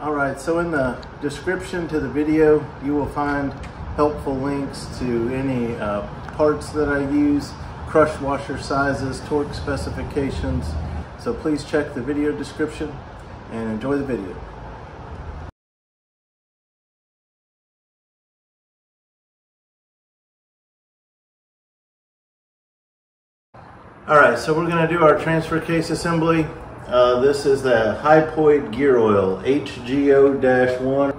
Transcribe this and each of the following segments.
All right, so in the description to the video, you will find helpful links to any uh, parts that I use, crush washer sizes, torque specifications. So please check the video description and enjoy the video. All right, so we're gonna do our transfer case assembly. Uh, this is the Hypoid gear oil, HGO-1,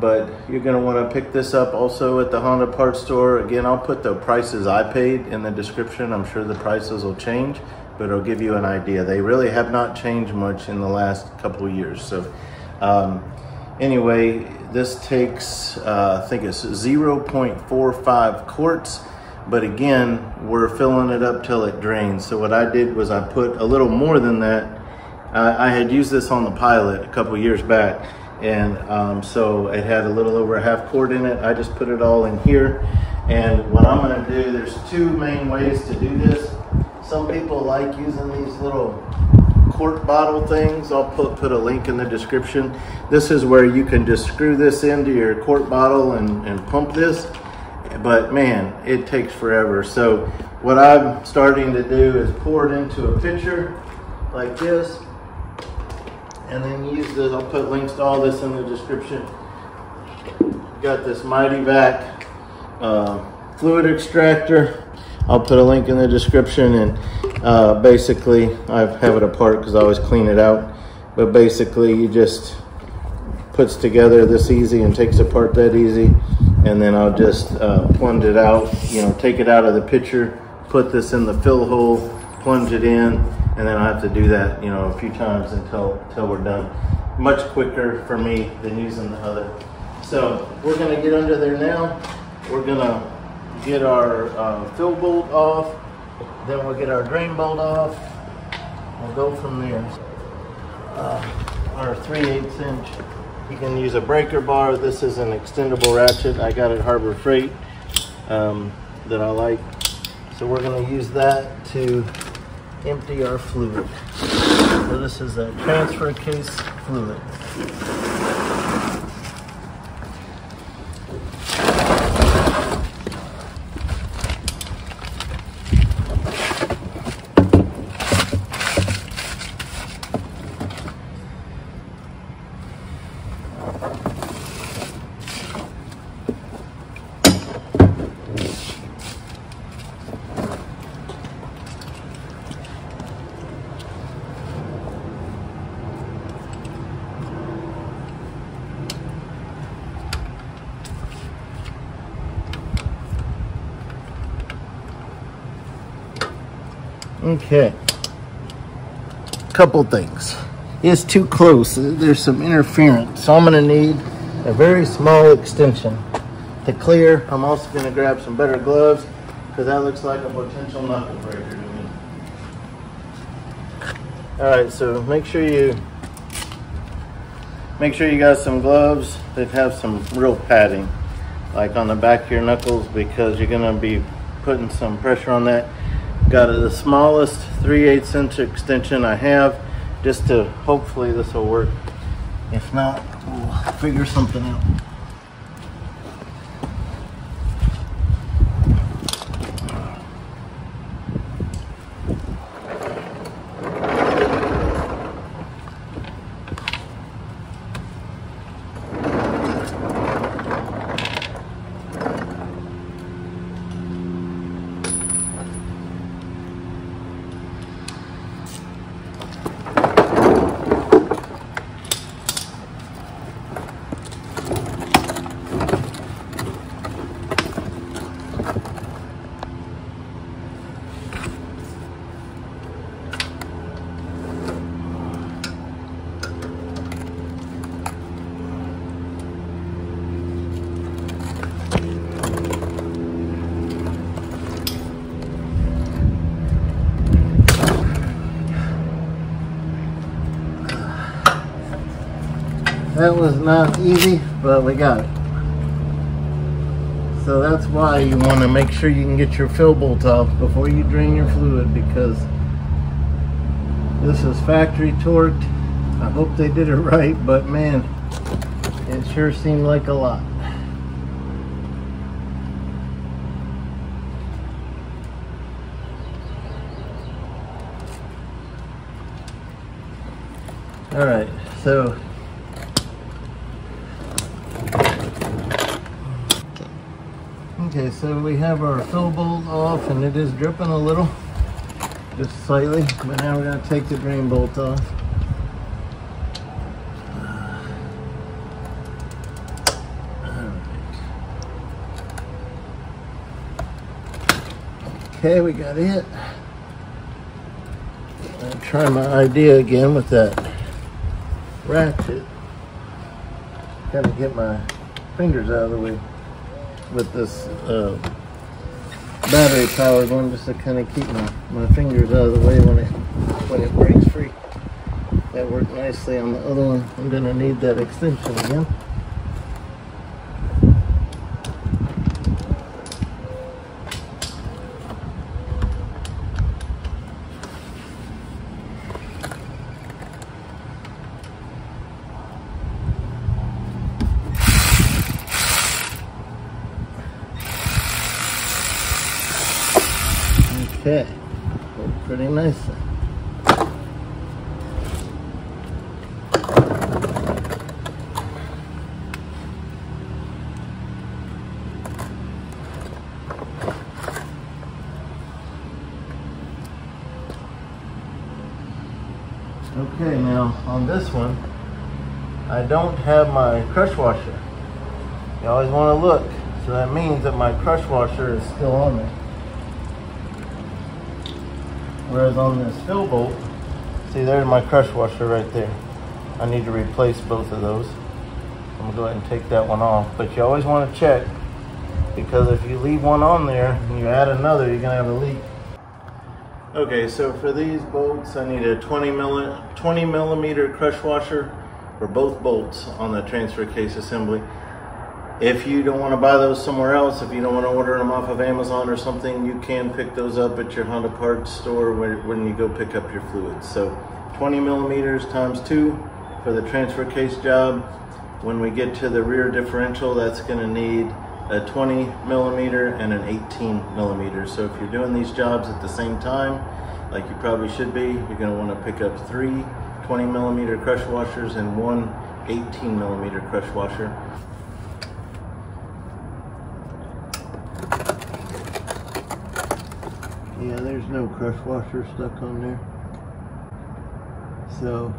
but you're gonna wanna pick this up also at the Honda parts store. Again, I'll put the prices I paid in the description. I'm sure the prices will change, but it'll give you an idea. They really have not changed much in the last couple years. So um, anyway, this takes, uh, I think it's 0.45 quarts but again, we're filling it up till it drains. So what I did was I put a little more than that. I had used this on the pilot a couple years back, and um, so it had a little over a half quart in it. I just put it all in here. And what I'm gonna do, there's two main ways to do this. Some people like using these little quart bottle things. I'll put, put a link in the description. This is where you can just screw this into your quart bottle and, and pump this but man, it takes forever. So what I'm starting to do is pour it into a pitcher like this, and then use this, I'll put links to all this in the description. Got this Mityvac uh, fluid extractor. I'll put a link in the description and uh, basically I have it apart because I always clean it out. But basically you just puts together this easy and takes apart that easy and then I'll just uh, plunge it out, you know, take it out of the pitcher, put this in the fill hole, plunge it in, and then I have to do that, you know, a few times until, until we're done. Much quicker for me than using the other. So we're gonna get under there now. We're gonna get our uh, fill bolt off, then we'll get our drain bolt off. We'll go from there. Uh, our 3 8 inch you can use a breaker bar. This is an extendable ratchet. I got at Harbor Freight um, that I like. So we're gonna use that to empty our fluid. So this is a transfer case fluid. Okay. Couple things. It's too close. There's some interference. So I'm going to need a very small extension to clear. I'm also going to grab some better gloves because that looks like a potential knuckle breaker to me. All right, so make sure you make sure you got some gloves that have some real padding like on the back of your knuckles because you're going to be putting some pressure on that Got the smallest 3 8 inch extension I have just to hopefully this will work. If not, we'll figure something out. That was not easy, but we got it. So that's why you want to make sure you can get your fill bolt off before you drain your fluid because this is factory torqued. I hope they did it right, but man, It sure seemed like a lot. All right, so Okay, so we have our fill bolt off and it is dripping a little, just slightly, but now we're gonna take the drain bolt off. Okay, we got it. I'll try my idea again with that ratchet. Gotta get my fingers out of the way with this uh, battery powered one just to kind of keep my, my fingers out of the way when it when it breaks free. That worked nicely on the other one. I'm gonna need that extension again. Okay, worked pretty nicely. Okay, now on this one, I don't have my crush washer. You always want to look, so that means that my crush washer is still on there. Whereas on this fill bolt, see there's my crush washer right there. I need to replace both of those. I'm gonna go ahead and take that one off. But you always wanna check because if you leave one on there and you add another, you're gonna have a leak. Okay, so for these bolts, I need a 20, milli 20 millimeter crush washer for both bolts on the transfer case assembly. If you don't want to buy those somewhere else, if you don't want to order them off of Amazon or something, you can pick those up at your Honda parts store when you go pick up your fluids. So 20 millimeters times two for the transfer case job. When we get to the rear differential, that's going to need a 20 millimeter and an 18 millimeter. So if you're doing these jobs at the same time, like you probably should be, you're going to want to pick up three 20 millimeter crush washers and one 18 millimeter crush washer. Yeah, there's no crush washer stuck on there. So,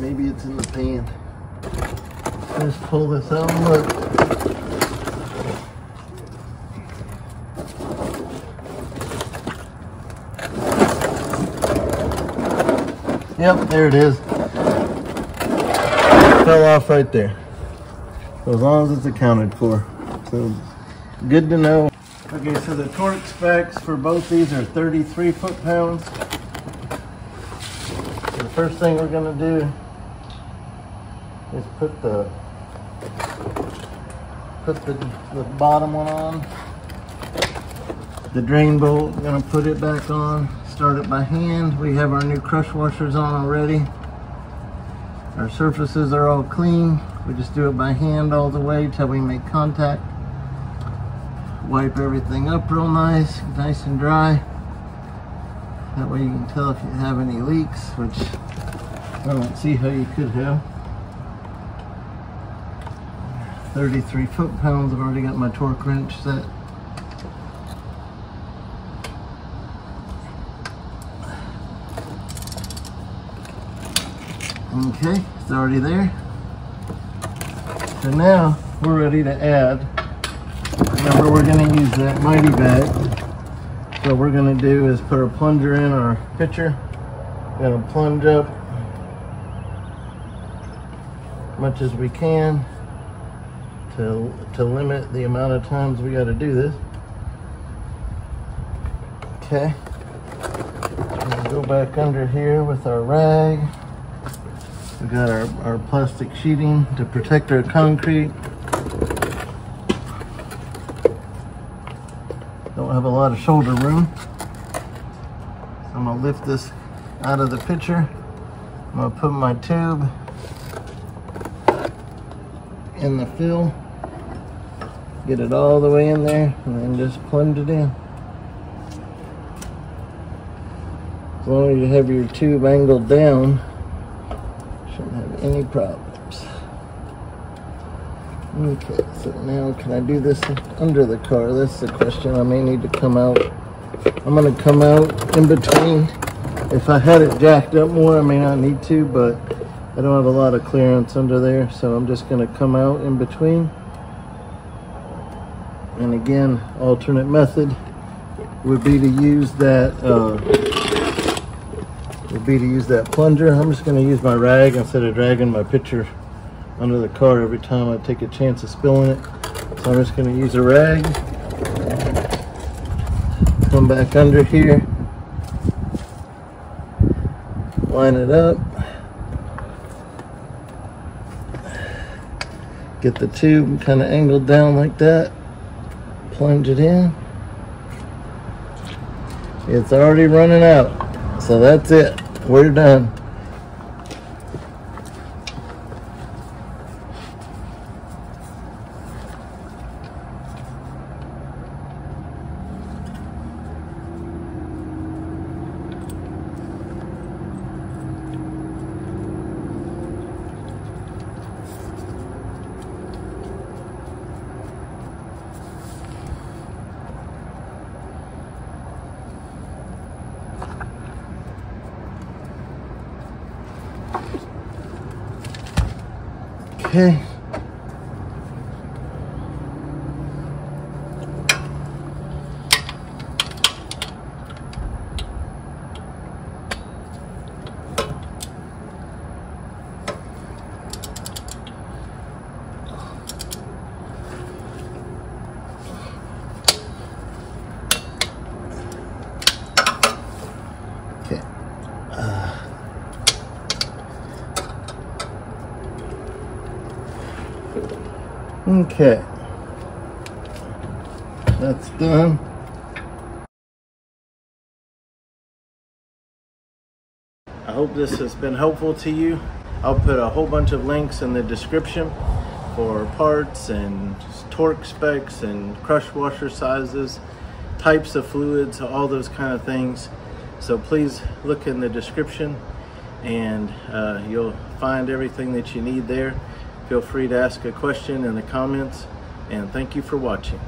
maybe it's in the pan. Let's pull this out look. Yep, there it is. Fell off right there. So as long as it's accounted for. So good to know. Okay, so the torque specs for both these are 33 foot-pounds. So the first thing we're gonna do is put the put the, the bottom one on. The drain bolt, I'm gonna put it back on, start it by hand. We have our new crush washers on already. Our surfaces are all clean. We just do it by hand all the way till we make contact wipe everything up real nice, nice and dry. That way you can tell if you have any leaks, which I don't see how you could have. 33 foot-pounds, I've already got my torque wrench set. Okay, it's already there. So now we're ready to add Remember, we're going to use that Mityvac. So what we're going to do is put our plunger in our pitcher. We're to plunge up much as we can to, to limit the amount of times we got to do this. Okay. go back under here with our rag. We got our, our plastic sheeting to protect our concrete. Don't have a lot of shoulder room. So I'm gonna lift this out of the pitcher. I'm gonna put my tube in the fill. Get it all the way in there and then just plunge it in. As long as you have your tube angled down, shouldn't have any problems. Okay, so now can I do this under the car? That's the question. I may need to come out. I'm gonna come out in between. If I had it jacked up more, I may not need to, but I don't have a lot of clearance under there, so I'm just gonna come out in between. And again, alternate method would be to use that uh, would be to use that plunger. I'm just gonna use my rag instead of dragging my pitcher under the car every time I take a chance of spilling it. So I'm just gonna use a rag. Come back under here. Line it up. Get the tube kind of angled down like that. Plunge it in. It's already running out. So that's it. We're done. Okay. Okay. That's done. I hope this has been helpful to you. I'll put a whole bunch of links in the description for parts and torque specs and crush washer sizes, types of fluids, all those kind of things. So please look in the description and uh, you'll find everything that you need there. Feel free to ask a question in the comments and thank you for watching.